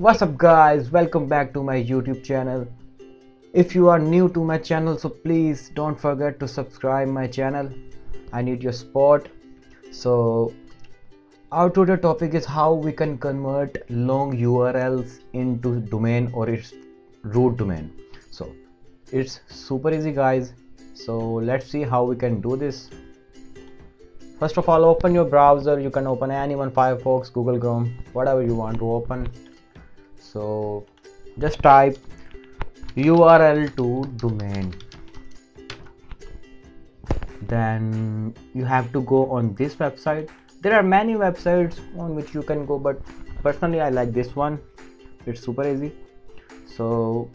what's up guys? Welcome back to my youtube channel. If you are new to my channel so please don't forget to subscribe my channel. I need your support. So our today topic is how we can convert long urls into domain or its root domain. So it's super easy guys. So let's see how we can do this. First of all open your browser. You can open any one firefox google chrome whatever you want to open so just type url to domain. Then you have to go on this website. There are many websites on which you can go but personally i like this one. It's super easy. So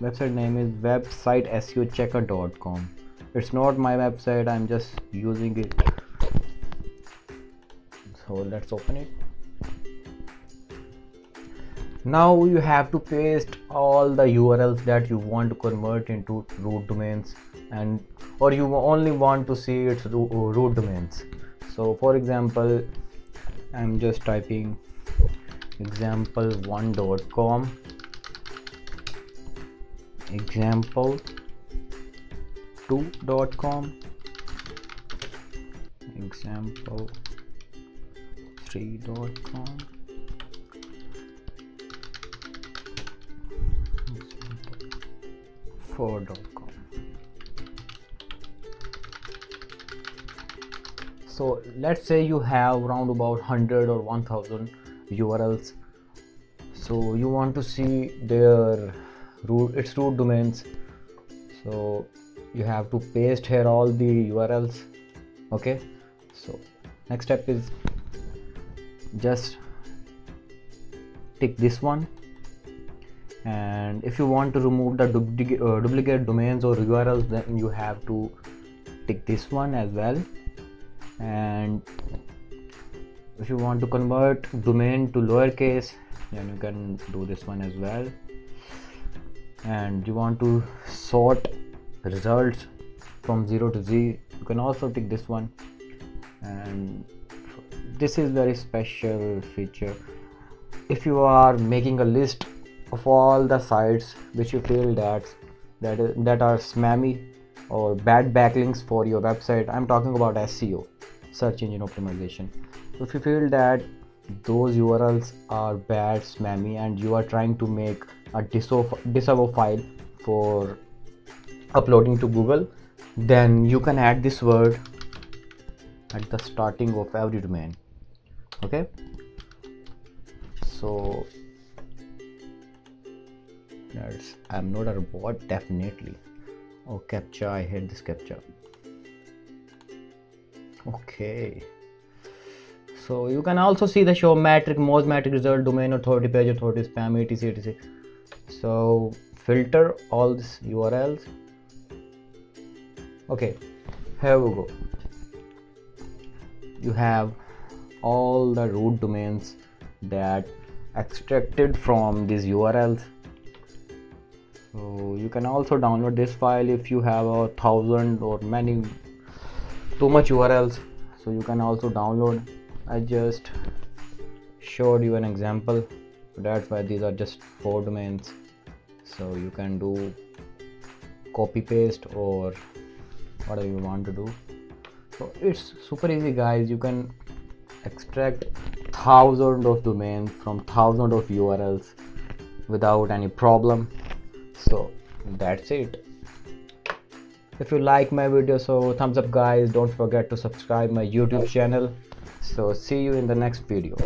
website name is websiteseochecker.com it's not my website. I'm just using it. So let's open it now you have to paste all the urls that you want to convert into root domains and or you only want to see its root domains. So for example i'm just typing example1.com example 2.com 4.com so let's say you have around about 100 or 1000 urls so you want to see their root its root domains. So you have to paste here all the urls okay? So next step is just tick this one and if you want to remove the duplicate, uh, duplicate domains or urls then you have to tick this one as well. And if you want to convert domain to lowercase then you can do this one as well. And you want to sort results from 0 to z you can also pick this one. And this is very special feature. If you are making a list of all the sites which you feel that that, that are spammy or bad backlinks for your website i'm talking about seo search engine optimization. If you feel that those urls are bad spammy and you are trying to make a disavow file for uploading to google then you can add this word at the starting of every domain. Okay? So that's i'm not a robot definitely. Oh captcha i hate this captcha okay. So you can also see the show metric Moz metric result domain authority page authority spam etc etc so filter all these urls okay here we go. You have all the root domains that extracted from these urls so you can also download this file if you have a thousand or many too much urls so you can also download. I just showed you an example. That's why these are just four domains. So you can do copy paste or whatever you want to do. So it's super easy guys. You can extract thousands of domains from thousands of urls without any problem so that's it. If you like my video so thumbs up guys. Don't forget to subscribe my youtube channel. So see you in the next video